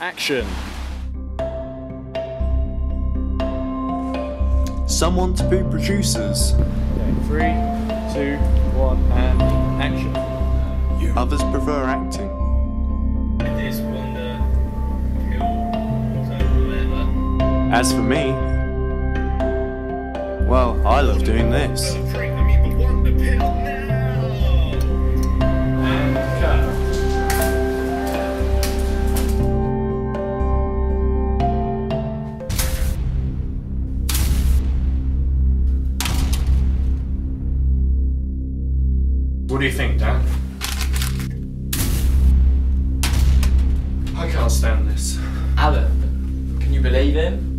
Action. Some want to be producers, Okay, three, two, one, and action. others prefer acting. This wonder pill. As for me, well, I love doing this. What do you think, Dan? I can't stand this. Alan, can you believe him?